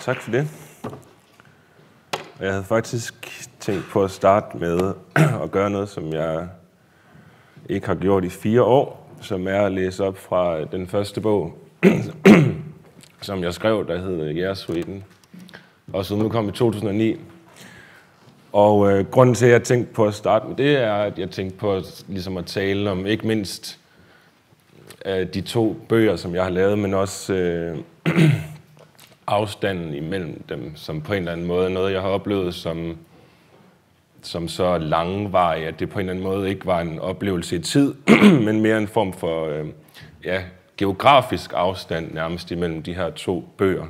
Tak for det. Jeg havde faktisk tænkt på at starte med at gøre noget, som jeg ikke har gjort i fire år, som er at læse op fra den første bog, som jeg skrev, der hedder Jægersveden, og som nu kom i 2009. Og øh, grunden til, at jeg tænkte på at starte med det, er, at jeg tænkte på at, ligesom at tale om ikke mindst øh, de to bøger, som jeg har lavet, men også øh, afstanden imellem dem, som på en eller anden måde er noget, jeg har oplevet som, som så langvarig, at det på en eller anden måde ikke var en oplevelse i tid, men mere en form for øh, ja, geografisk afstand nærmest imellem de her to bøger.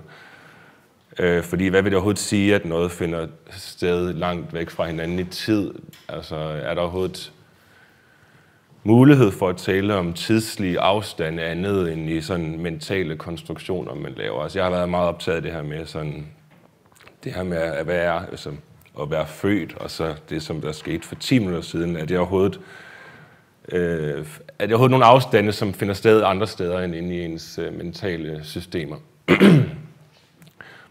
Øh, fordi hvad vil det overhovedet sige, at noget finder sted langt væk fra hinanden i tid? Altså er der overhovedet mulighed for at tale om tidslige afstand andet end i sådan mentale konstruktioner, man laver. Altså, jeg har været meget optaget af det her med sådan, det her med at være, altså, at være født, og så det, som der skete for 10 minutter siden, at det overhovedet, øh, er jeg overhovedet nogle afstande, som finder sted andre steder end inde i ens øh, mentale systemer.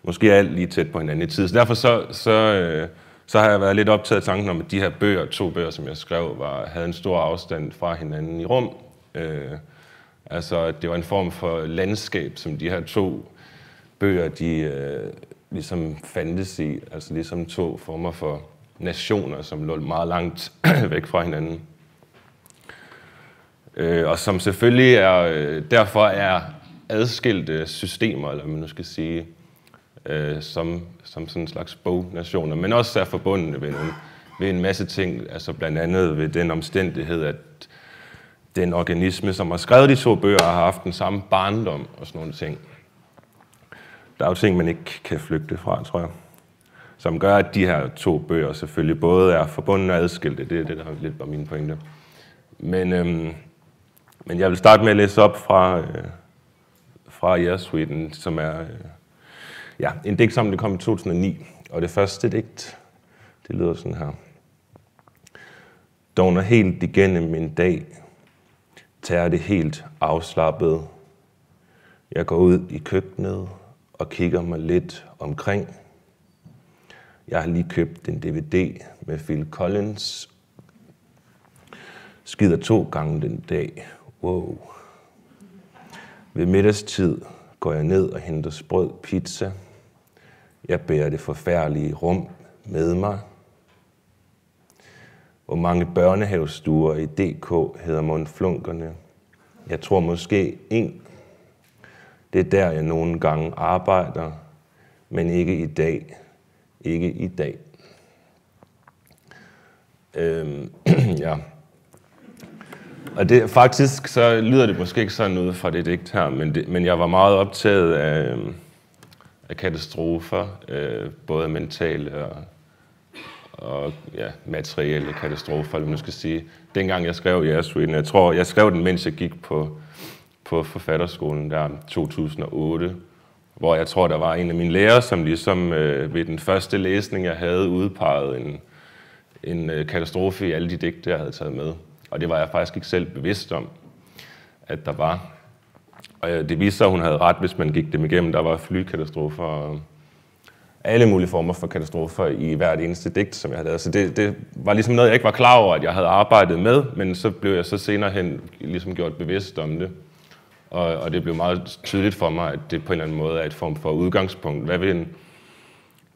Måske er alt lige tæt på hinanden i tid. Så derfor så, så øh, så har jeg været lidt optaget af tanken om, at de her bøger, to bøger, som jeg skrev, var, havde en stor afstand fra hinanden i rum. Øh, altså, at det var en form for landskab, som de her to bøger, de øh, ligesom fandtes i. Altså ligesom to former for nationer, som lå meget langt væk fra hinanden. Øh, og som selvfølgelig er, øh, derfor er adskilte systemer, eller man nu skal sige, øh, som, som sådan en slags bognationer, men også er forbundne ved, nogle, ved en masse ting, altså blandt andet ved den omstændighed, at den organisme, som har skrevet de to bøger, har haft den samme barndom og sådan nogle ting. Der er jo ting, man ikke kan flygte fra, tror jeg, som gør, at de her to bøger selvfølgelig både er forbundne og adskilte. Det er det, der har lidt var mine pointe. Men, øhm, men jeg vil starte med at læse op fra, øh, fra Jeres Sweden, som er... Øh, Ja, en digtsamling kom i 2009, og det første digt, det lyder sådan her. Dogner helt igennem min dag, tager det helt afslappet. Jeg går ud i køkkenet og kigger mig lidt omkring. Jeg har lige købt en DVD med Phil Collins. Skider to gange den dag. Wow. Ved middagstid går jeg ned og henter sprød pizza – jeg bærer det forfærdelige rum med mig. Hvor mange børnehavestuer i DK hedder mundflunkerne? Jeg tror måske en. Det er der, jeg nogle gange arbejder, men ikke i dag. Ikke i dag. Øhm, ja. Og det, faktisk så lyder det måske ikke sådan ud fra det digt her, men, det, men jeg var meget optaget af, øhm, af katastrofer, øh, både mentale og, og ja, materielle katastrofer, eller man skal sige. Dengang jeg skrev Jægersveden, jeg tror, jeg skrev den, mens jeg gik på, på forfatterskolen der 2008, hvor jeg tror, der var en af mine lærere, som ligesom øh, ved den første læsning, jeg havde udpeget en, en øh, katastrofe i alle de digte, jeg havde taget med. Og det var jeg faktisk ikke selv bevidst om, at der var. Og det viste sig, at hun havde ret, hvis man gik dem igennem. Der var flykatastrofer og alle mulige former for katastrofer i hvert eneste digt, som jeg havde lavet. Så det, det var ligesom noget, jeg ikke var klar over, at jeg havde arbejdet med, men så blev jeg så senere hen ligesom gjort bevidst om det. Og, og det blev meget tydeligt for mig, at det på en eller anden måde er et form for udgangspunkt. Hvad vil en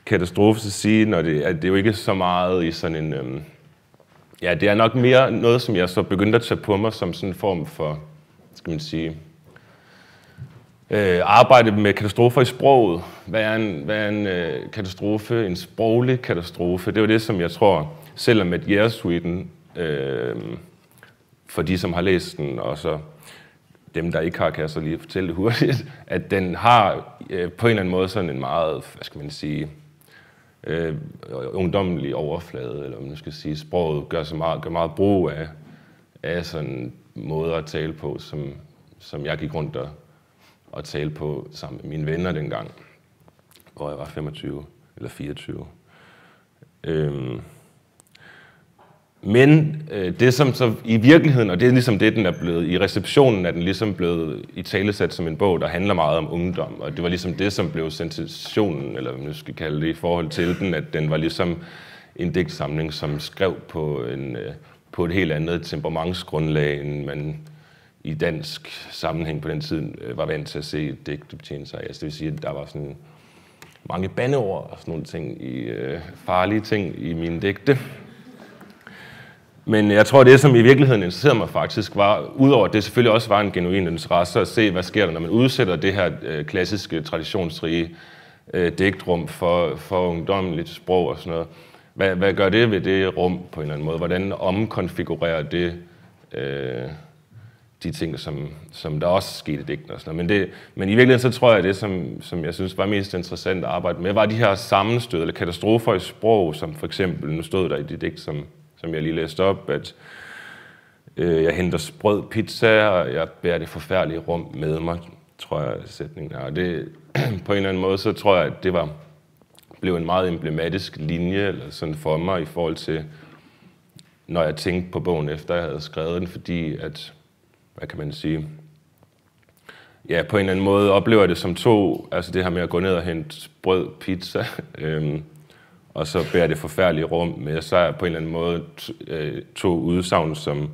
katastrofe så sige, når det, at det er jo ikke så meget i sådan en... Øhm, ja, det er nok mere noget, som jeg så begyndte at tage på mig som sådan en form for, skal man sige, øh, arbejde med katastrofer i sproget. Hvad er en, hvad er en øh, katastrofe, en sproglig katastrofe? Det var det, som jeg tror, selvom at Year Sweden, øh, for de, som har læst den, og så dem, der ikke har, kan jeg så lige fortælle det hurtigt, at den har øh, på en eller anden måde sådan en meget, hvad skal man sige, øh, ungdommelig overflade, eller man skal sige, sproget gør, så meget, gør meget brug af, af sådan måder at tale på, som, som jeg gik rundt og at tale på sammen med mine venner dengang, hvor jeg var 25 eller 24. Øhm, men øh, det som så i virkeligheden, og det er ligesom det, den er blevet, i receptionen er den ligesom blevet i talesat som en bog, der handler meget om ungdom, og det var ligesom det, som blev sensationen, eller hvad man skal kalde det, i forhold til den, at den var ligesom en digtsamling, som skrev på, en, øh, på et helt andet temperamentsgrundlag, end man i dansk sammenhæng på den tid øh, var vant til at se digte betjene sig. Altså, det vil sige, at der var sådan mange bandeord og sådan nogle ting, i, øh, farlige ting i mine digte. Men jeg tror, det som i virkeligheden interesserede mig faktisk, var, udover at det selvfølgelig også var en genuin interesse at se, hvad sker der, når man udsætter det her øh, klassiske, traditionsrige øh, digtrum for, for ungdommeligt sprog og sådan noget. Hvad, hvad gør det ved det rum på en eller anden måde? Hvordan omkonfigurerer det øh, de ting, som, som der også skete i digten og sådan noget. Men, det, men i virkeligheden så tror jeg, at det, som, som jeg synes var mest interessant at arbejde med, var de her sammenstød eller katastrofer i sprog, som for eksempel, nu stod der i det digt, som, som jeg lige læste op, at øh, jeg henter sprød pizza, og jeg bærer det forfærdelige rum med mig, tror jeg, sætningen er. Og det, på en eller anden måde, så tror jeg, at det var, blev en meget emblematisk linje eller sådan for mig i forhold til, når jeg tænkte på bogen, efter jeg havde skrevet den, fordi at hvad kan man sige, ja, på en eller anden måde oplever jeg det som to, altså det her med at gå ned og hente brød, pizza, øhm, og så bærer det forfærdelige rum med, så er på en eller anden måde øh, to udsagn, som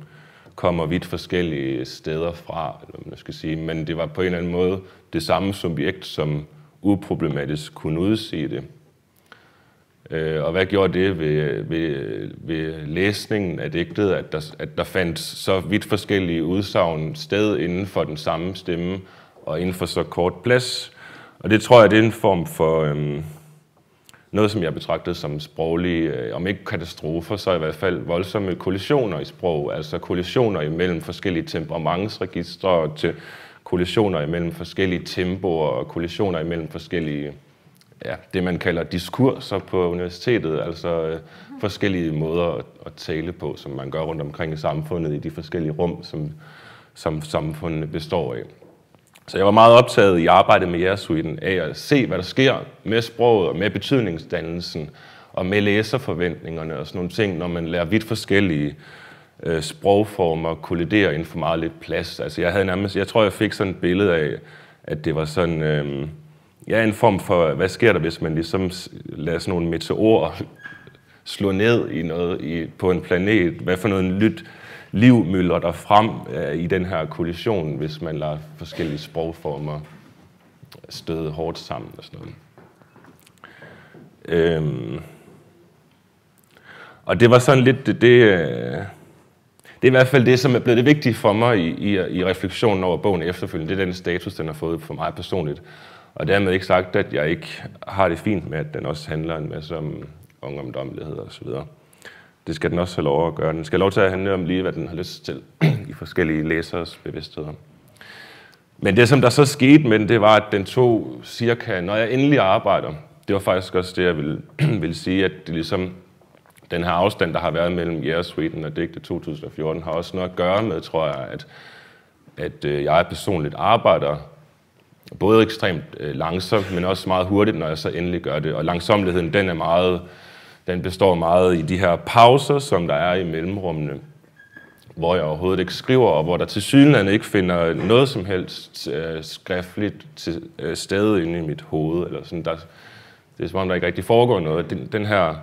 kommer vidt forskellige steder fra, eller hvad man skal sige, men det var på en eller anden måde det samme subjekt, som uproblematisk kunne udsige det. Øh, og hvad gjorde det ved, ved, ved læsningen af digtet, at der, at der fandt så vidt forskellige udsagn sted inden for den samme stemme og inden for så kort plads? Og det tror jeg, det er en form for øhm, noget, som jeg betragtede som sproglige, øh, om ikke katastrofer, så i hvert fald voldsomme kollisioner i sprog, altså kollisioner imellem forskellige temperamentsregistre til kollisioner imellem forskellige tempoer og kollisioner imellem forskellige ja, det, man kalder diskurser på universitetet, altså øh, forskellige måder at, at tale på, som man gør rundt omkring i samfundet, i de forskellige rum, som, som samfundet består af. Så jeg var meget optaget i arbejdet med jeres af at se, hvad der sker med sproget og med betydningsdannelsen og med læserforventningerne og sådan nogle ting, når man lærer vidt forskellige øh, sprogformer kollidere inden for meget lidt plads. Altså jeg havde nærmest, jeg tror, jeg fik sådan et billede af, at det var sådan, øh, ja, en form for, hvad sker der, hvis man ligesom lader sådan nogle meteorer slå ned i noget i, på en planet? Hvad for noget nyt liv mylder der frem uh, i den her kollision, hvis man lader forskellige sprogformer støde hårdt sammen og sådan noget? Øhm. Og det var sådan lidt det, det, øh, det er i hvert fald det, som er blevet det vigtige for mig i, i, i refleksionen over bogen efterfølgende. Det er den status, den har fået for mig personligt. Og dermed ikke sagt, at jeg ikke har det fint med, at den også handler en masse om ungdomdommelighed og så videre. Det skal den også have lov at gøre. Den skal have lov til at handle om lige, hvad den har lyst til i forskellige læsers bevidstheder. Men det, som der så skete med den, det var, at den tog cirka, når jeg endelig arbejder, det var faktisk også det, jeg ville, ville sige, at det ligesom, den her afstand, der har været mellem Year Sweden og Digte 2014, har også noget at gøre med, tror jeg, at, at øh, jeg personligt arbejder både ekstremt øh, langsomt, men også meget hurtigt, når jeg så endelig gør det. Og langsomligheden, den er meget, den består meget i de her pauser, som der er i mellemrummene, hvor jeg overhovedet ikke skriver, og hvor der til synligheden ikke finder noget som helst øh, skriftligt til øh, stede inde i mit hoved. Eller sådan. Der, det er som om, der ikke rigtig foregår noget. Den, den her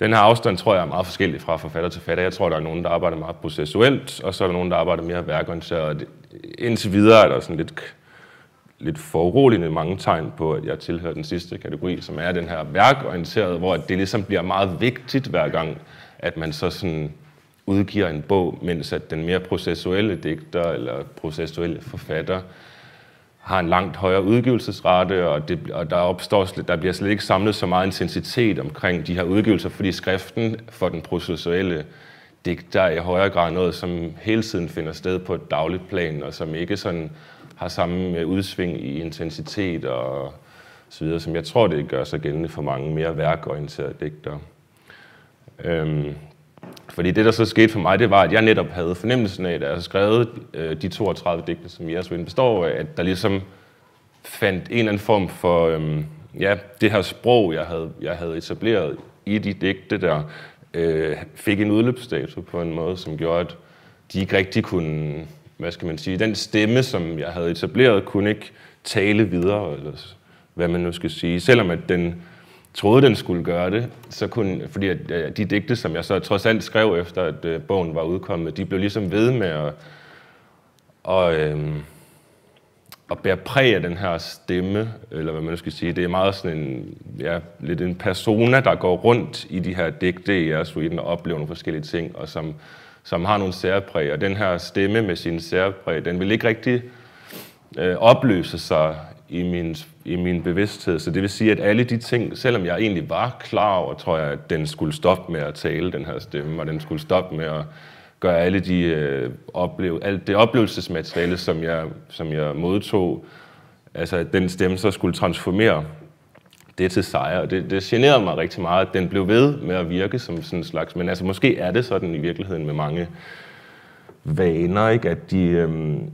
den her afstand tror jeg er meget forskellig fra forfatter til fatter. Jeg tror, der er nogen, der arbejder meget processuelt, og så er der nogen, der arbejder mere værkorienteret. Indtil videre er der sådan lidt lidt foruroligende mange tegn på, at jeg tilhører den sidste kategori, som er den her værkorienterede, hvor det ligesom bliver meget vigtigt hver gang, at man så sådan udgiver en bog, mens at den mere processuelle digter eller processuelle forfatter har en langt højere udgivelsesrate, og, det, og der, opstår, der bliver slet ikke samlet så meget intensitet omkring de her udgivelser, fordi skriften for den processuelle digter er i højere grad noget, som hele tiden finder sted på et dagligt plan, og som ikke sådan har samme øh, udsving i intensitet og så videre, som jeg tror, det gør sig gældende for mange mere værkorienterede digtere. Øhm, fordi det, der så skete for mig, det var, at jeg netop havde fornemmelsen af, at jeg havde skrevet øh, de 32 digte, som jeres ven består af, at der ligesom fandt en eller anden form for, øhm, ja, det her sprog, jeg havde, jeg havde etableret i de digte der, øh, fik en udløbsdato på en måde, som gjorde, at de ikke rigtig kunne, hvad skal man sige, den stemme, som jeg havde etableret, kunne ikke tale videre, eller hvad man nu skal sige. Selvom at den troede, den skulle gøre det, så kunne, fordi at de digte, som jeg så trods alt skrev efter, at øh, bogen var udkommet, de blev ligesom ved med at, og, øhm, at bære præg af den her stemme, eller hvad man skal sige. Det er meget sådan en, ja, lidt en persona, der går rundt i de her digte i jeres og oplever nogle forskellige ting, og som, som har nogle særpræg. Og den her stemme med sin særpræg, den vil ikke rigtig øh, opløse sig i min, i min bevidsthed. Så det vil sige, at alle de ting, selvom jeg egentlig var klar over, tror jeg, at den skulle stoppe med at tale, den her stemme, og den skulle stoppe med at gøre alle de øh, opleve, alt det oplevelsesmateriale, som jeg, som jeg modtog, altså at den stemme så skulle transformere det til sejr. Og det, det generede mig rigtig meget, at den blev ved med at virke som sådan en slags, men altså måske er det sådan i virkeligheden med mange vaner, ikke? at de, øhm,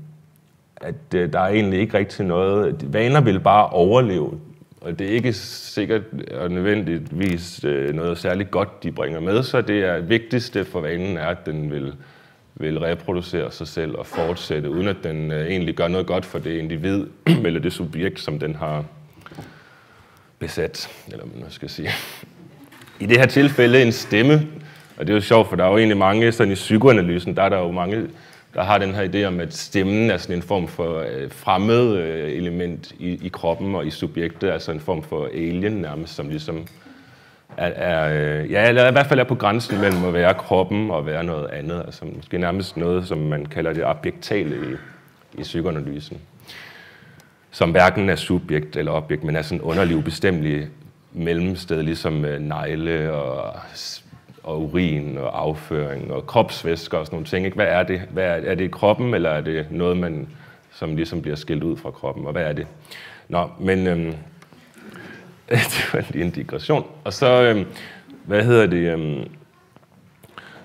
at øh, der er egentlig ikke rigtig noget, vaner vil bare overleve, og det er ikke sikkert og nødvendigvis øh, noget særligt godt, de bringer med sig. Det er vigtigste for vanen er, at den vil, vil reproducere sig selv og fortsætte, uden at den øh, egentlig gør noget godt for det individ eller det subjekt, som den har besat, eller hvad man skal sige. I det her tilfælde en stemme, og det er jo sjovt, for der er jo egentlig mange, sådan i psykoanalysen, der er der jo mange der har den her idé om, at stemmen er sådan en form for øh, fremmed øh, element i, i kroppen og i subjektet, altså en form for alien nærmest, som ligesom er, er øh, ja, eller i hvert fald er på grænsen mellem at være kroppen og være noget andet, altså måske nærmest noget, som man kalder det objektale i, i psykoanalysen, som hverken er subjekt eller objekt, men er sådan underlig ubestemmelig mellemsted, ligesom øh, negle og og urin og afføring og kropsvæsker og sådan nogle ting. Ikke? Hvad er det? Hvad er, er det kroppen, eller er det noget, man, som ligesom bliver skilt ud fra kroppen? Og hvad er det? Nå, men øhm, det var lige en digression. Og så, øhm, hvad hedder det? Øhm,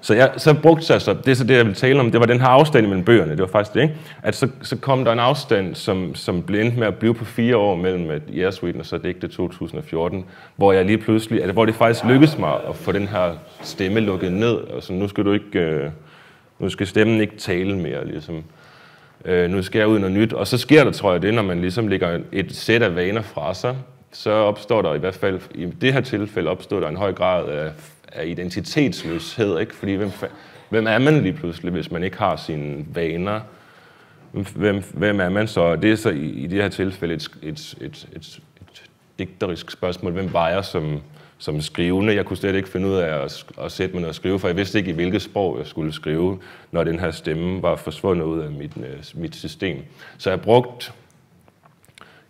så, jeg, så brugte jeg så, det er så det, jeg vil tale om, det var den her afstand mellem bøgerne, det var faktisk det, ikke? At så, så kom der en afstand, som, som blev endt med at blive på fire år mellem at Year Sweden og så digte 2014, hvor jeg lige pludselig, altså, hvor det faktisk lykkedes mig at få den her stemme lukket ned, og så nu skal du ikke, øh, nu skal stemmen ikke tale mere, ligesom. Øh, nu skal jeg ud noget nyt, og så sker der, tror jeg, det, når man ligesom lægger et sæt af vaner fra sig, så opstår der i hvert fald, i det her tilfælde opstår der en høj grad af af identitetsløshed, ikke? Fordi hvem, hvem er man lige pludselig, hvis man ikke har sine vaner? Hvem, hvem er man så? Det er så i, i det her tilfælde et, et, et, et, et digterisk spørgsmål. Hvem var jeg som, som skrivende? Jeg kunne slet ikke finde ud af at, at sætte mig ned og skrive, for jeg vidste ikke, i hvilket sprog jeg skulle skrive, når den her stemme var forsvundet ud af mit, øh, mit system. Så jeg brugte...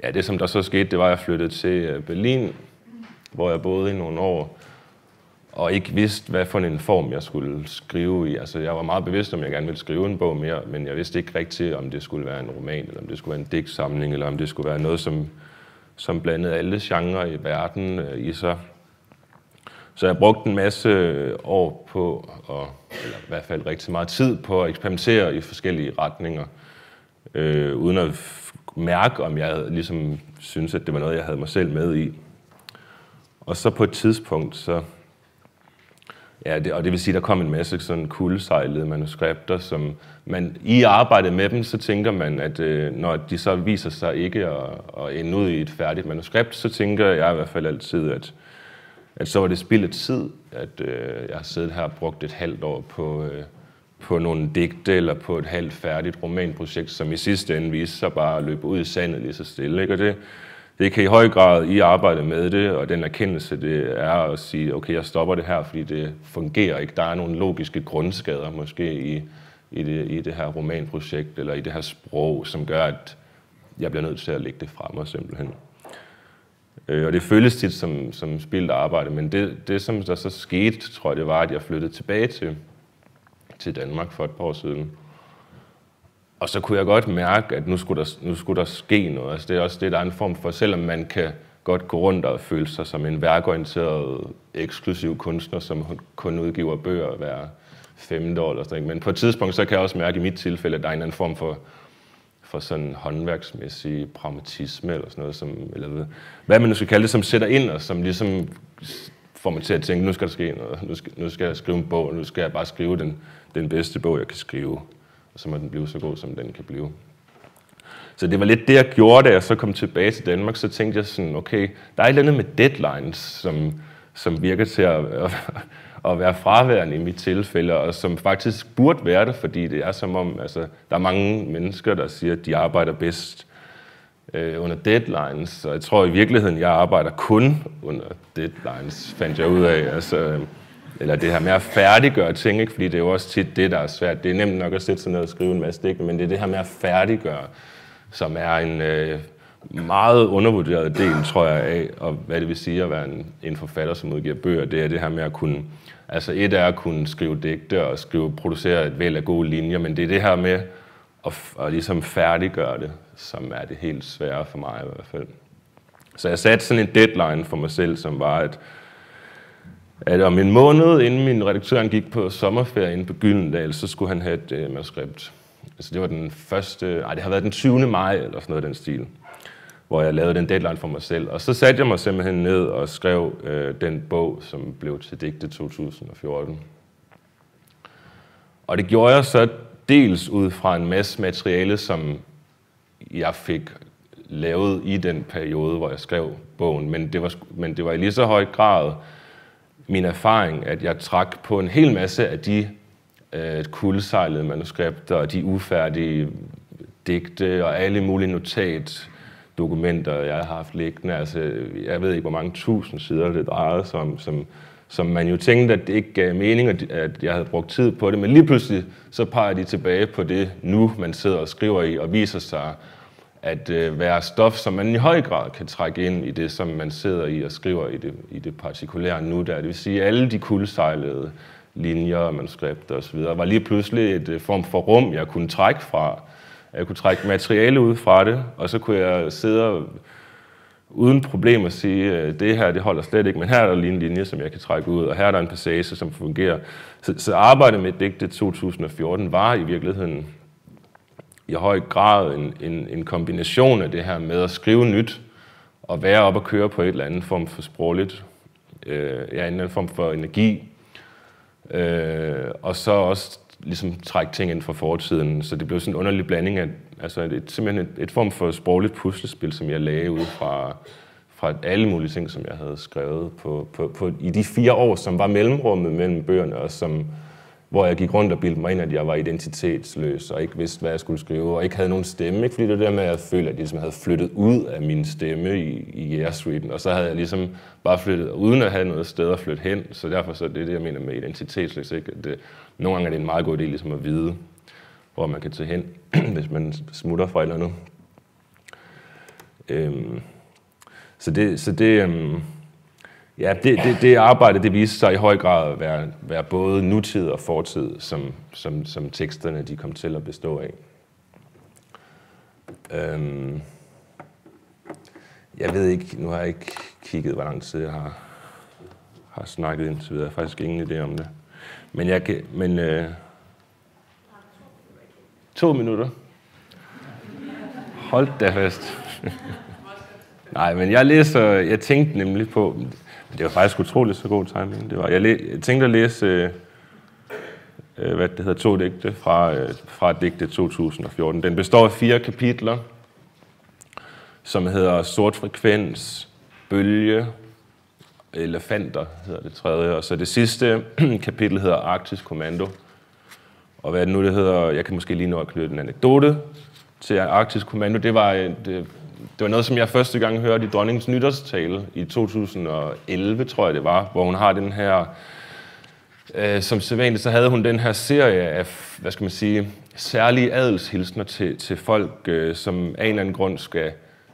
Ja, det som der så skete, det var, at jeg flyttede til øh, Berlin, hvor jeg boede i nogle år og ikke vidste, hvad for en form jeg skulle skrive i. Altså, jeg var meget bevidst om, at jeg gerne ville skrive en bog mere, men jeg vidste ikke rigtigt, om det skulle være en roman, eller om det skulle være en digtsamling, eller om det skulle være noget, som, som blandede alle genrer i verden øh, i sig. Så jeg brugte en masse år på, og, eller i hvert fald rigtig meget tid på at eksperimentere i forskellige retninger, øh, uden at mærke, om jeg ligesom synes, at det var noget, jeg havde mig selv med i. Og så på et tidspunkt, så Ja, det, og det vil sige, der kom en masse sådan kuldsejlede manuskripter, som man i arbejdet med dem, så tænker man, at øh, når de så viser sig ikke at, at ende ud i et færdigt manuskript, så tænker jeg i hvert fald altid, at, at så var det spild af tid, at øh, jeg har siddet her og brugt et halvt år på, øh, på nogle digte eller på et halvt færdigt romanprojekt, som i sidste ende viste sig bare at løbe ud i sandet lige så stille. Ikke? Og det, det kan i høj grad i arbejde med det, og den erkendelse, det er at sige, okay, jeg stopper det her, fordi det fungerer ikke. Der er nogle logiske grundskader måske i, i, det, i det her romanprojekt, eller i det her sprog, som gør, at jeg bliver nødt til at lægge det fra mig simpelthen. Øh, og det føles tit som, som spildt arbejde, men det, det, som der så skete, tror jeg, det var, at jeg flyttede tilbage til, til Danmark for et par år siden. Og så kunne jeg godt mærke, at nu skulle der, nu skulle der ske noget. Altså det er også det, der er en form for, selvom man kan godt gå rundt og føle sig som en værkorienteret, eksklusiv kunstner, som kun udgiver bøger hver femte år eller sådan Men på et tidspunkt, så kan jeg også mærke i mit tilfælde, at der er en eller anden form for, for sådan håndværksmæssig pragmatisme eller sådan noget, som, eller hvad man nu skal kalde det, som sætter ind og som ligesom får mig til at tænke, nu skal der ske noget, nu skal, nu skal jeg skrive en bog, nu skal jeg bare skrive den, den bedste bog, jeg kan skrive, og så må den blive så god, som den kan blive. Så det var lidt det, jeg gjorde, da jeg så kom tilbage til Danmark, så tænkte jeg sådan, okay, der er et eller andet med deadlines, som, som virker til at, at være fraværende i mit tilfælde, og som faktisk burde være det, fordi det er som om, altså, der er mange mennesker, der siger, at de arbejder bedst øh, under deadlines, så jeg tror i virkeligheden, jeg arbejder kun under deadlines, fandt jeg ud af. Altså, øhm, eller det her med at færdiggøre ting, ikke? fordi det er jo også tit det, der er svært. Det er nemt nok at sætte sig ned og skrive en masse digte, men det er det her med at færdiggøre, som er en øh, meget undervurderet del, tror jeg, af, og hvad det vil sige at være en, en forfatter, som udgiver bøger. Det er det her med at kunne, altså et er at kunne skrive digte og skrive, producere et væld af gode linjer, men det er det her med at, at ligesom færdiggøre det, som er det helt svære for mig i hvert fald. Så jeg satte sådan en deadline for mig selv, som var, at, at om en måned, inden min redaktør gik på sommerferie inde på Gyldendal, så skulle han have et øh, manuskript. Altså det var den første, nej, det har været den 20. maj, eller sådan noget den stil, hvor jeg lavede den deadline for mig selv. Og så satte jeg mig simpelthen ned og skrev øh, den bog, som blev til digte 2014. Og det gjorde jeg så dels ud fra en masse materiale, som jeg fik lavet i den periode, hvor jeg skrev bogen, men det var, men det var i lige så høj grad min erfaring, at jeg trak på en hel masse af de øh, kuldsejlede manuskripter og de ufærdige digte og alle mulige notatdokumenter, jeg har haft liggende. Altså, jeg ved ikke, hvor mange tusind sider det drejede sig om, som, som man jo tænkte, at det ikke gav mening, at jeg havde brugt tid på det. Men lige pludselig, så peger de tilbage på det nu, man sidder og skriver i, og viser sig at øh, være stof, som man i høj grad kan trække ind i det, som man sidder i og skriver i det, i det partikulære nu der. Det vil sige, at alle de kuldsejlede linjer, manuskripter osv., var lige pludselig et øh, form for rum, jeg kunne trække fra. Jeg kunne trække materiale ud fra det, og så kunne jeg sidde uden problem at sige, at det her det holder slet ikke, men her er der lige en linje, som jeg kan trække ud, og her er der en passage, som fungerer. Så, så arbejdet med digte 2014 var i virkeligheden i høj grad en, en, en kombination af det her med at skrive nyt, og være op og køre på et eller andet form for sprogligt, øh, ja, en eller anden form for energi, øh, og så også ligesom trække ting ind fra fortiden, så det blev sådan en underlig blanding af, altså et, simpelthen et, et form for sprogligt puslespil, som jeg lagde ud fra, fra alle mulige ting, som jeg havde skrevet på, på, på, i de fire år, som var mellemrummet mellem bøgerne, og som, hvor jeg gik rundt og bildte mig ind, at jeg var identitetsløs, og ikke vidste, hvad jeg skulle skrive, og ikke havde nogen stemme. Ikke fordi det der med, at jeg følte, at jeg ligesom havde flyttet ud af min stemme i, i Air Sweden, og så havde jeg ligesom bare flyttet, uden at have noget sted at flytte hen. Så derfor så det er det, jeg mener med identitetsløs. Ikke? Det, nogle gange er det en meget god idé ligesom at vide, hvor man kan tage hen, hvis man smutter fra et eller andet. Øhm, så det, så det, øhm, ja, det, det, det arbejde, det viste sig i høj grad at være, være både nutid og fortid, som, som, som teksterne de kom til at bestå af. Øhm, jeg ved ikke, nu har jeg ikke kigget, hvor lang tid jeg har, har snakket indtil videre. Jeg har faktisk ingen idé om det. Men jeg kan, men øh, to minutter. Hold da fast. Nej, men jeg læser, jeg tænkte nemlig på, det var faktisk utroligt så god timing. Det var, jeg, læ, jeg tænkte at læse, øh, øh hvad det hedder, to digte fra, øh, fra digte 2014. Den består af fire kapitler, som hedder Sort Frekvens, Bølge, Elefanter hedder det tredje, og så det sidste kapitel hedder Arktisk Kommando. Og hvad det nu det hedder, jeg kan måske lige nå at knytte en anekdote til Arktisk Kommando. Det var, et, øh, det var noget, som jeg første gang hørte i dronningens nytårstale i 2011, tror jeg det var, hvor hun har den her, øh, som sædvanligt, så havde hun den her serie af, hvad skal man sige, særlige adelshilsner til, til folk, øh, som af en eller anden grund skal,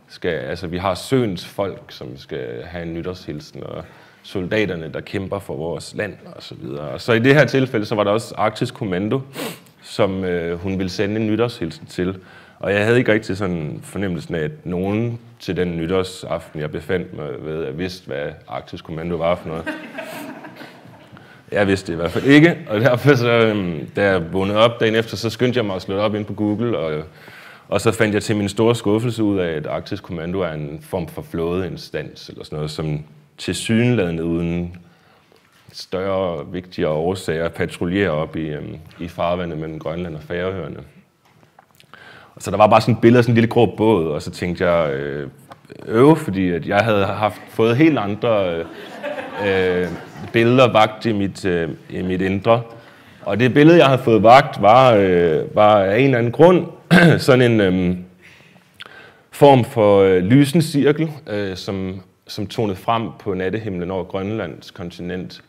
skal, altså vi har søens folk, som skal have en nytårshilsen, og soldaterne, der kæmper for vores land, og så videre. Og så i det her tilfælde, så var der også Arktisk Kommando, som øh, hun ville sende en nytårshilsen til. Og jeg havde ikke rigtig sådan fornemmelsen af, at nogen til den nytårsaften, jeg befandt mig ved, at vidste, hvad Arktisk Kommando var for noget. Jeg vidste det i hvert fald ikke, og derfor så, øhm, da jeg vågnede op dagen efter, så skyndte jeg mig at slå op ind på Google, og, og så fandt jeg til min store skuffelse ud af, at Arktisk Kommando er en form for flådeinstans, eller sådan noget, som til synlædende uden større, vigtigere årsager patruljerer op i, øhm, i farvandet mellem Grønland og Færøerne. Og så der var bare sådan et billede af sådan en lille grå båd, og så tænkte jeg, øh, øve, fordi at jeg havde haft fået helt andre øh, øh, billeder vagt i mit, øh, i mit indre. Og det billede, jeg havde fået vagt, var, øh, var af en eller anden grund sådan en øh, form for øh, lysende cirkel, øh, som, som tonede frem på nattehimlen over Grønlands kontinent.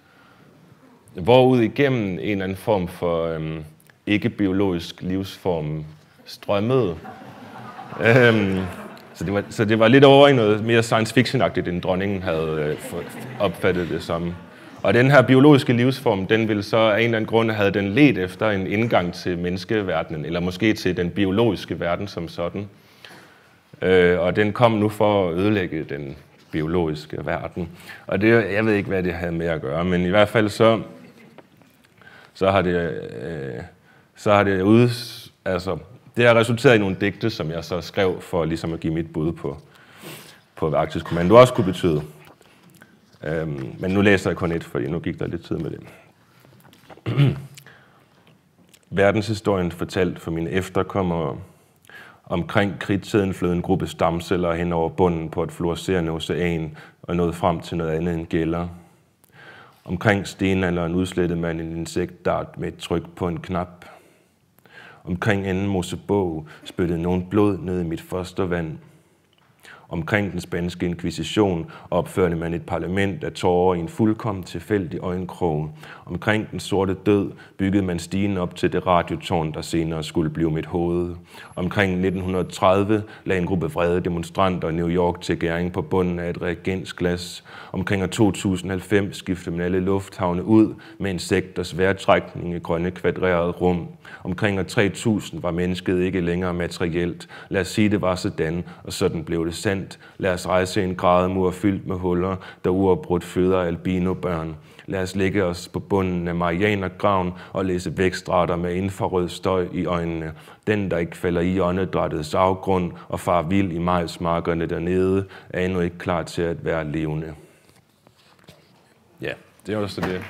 Hvorud igennem en eller anden form for øh, ikke-biologisk livsform strømmede. Øhm, så, det var, så det var lidt over i noget mere science fiction-agtigt, end dronningen havde øh, opfattet det som. Og den her biologiske livsform, den ville så af en eller anden grund have den let efter en indgang til menneskeverdenen, eller måske til den biologiske verden som sådan. Øh, og den kom nu for at ødelægge den biologiske verden. Og det, jeg ved ikke, hvad det havde med at gøre, men i hvert fald så, så har det, øh, så har det ud, altså, det har resulteret i nogle digte, som jeg så skrev for ligesom at give mit bud på, på hvad Arktisk Kommando også kunne betyde. Øhm, men nu læser jeg kun et, fordi nu gik der lidt tid med det. Verdenshistorien fortalt for mine efterkommere. Omkring krigstiden flød en gruppe stamceller hen over bunden på et fluorescerende ocean og nåede frem til noget andet end gælder. Omkring stenalderen udslettede man en insektdart med et tryk på en knap. Omkring anden Mosebog spyttede nogen blod ned i mit fostervand. Omkring den spanske inkvisition opførte man et parlament af tårer i en fuldkommen tilfældig øjenkrog. Omkring den sorte død byggede man stigen op til det radiotårn, der senere skulle blive mit hoved. Omkring 1930 lagde en gruppe vrede demonstranter i New York til gæring på bunden af et reagensglas. Omkring 2090 skiftede man alle lufthavne ud med insekters vejrtrækning i grønne kvadrerede rum. Omkring 3000 var mennesket ikke længere materielt. Lad os sige, det var sådan, og sådan blev det sandt sandt. Lad os rejse en grædemur fyldt med huller, der uafbrudt føder albinobørn. Lad os lægge os på bunden af Marianergraven og læse vækstrater med infrarød støj i øjnene. Den, der ikke falder i åndedrættets afgrund og far vild i majsmarkerne dernede, er endnu ikke klar til at være levende. Ja, det er også det.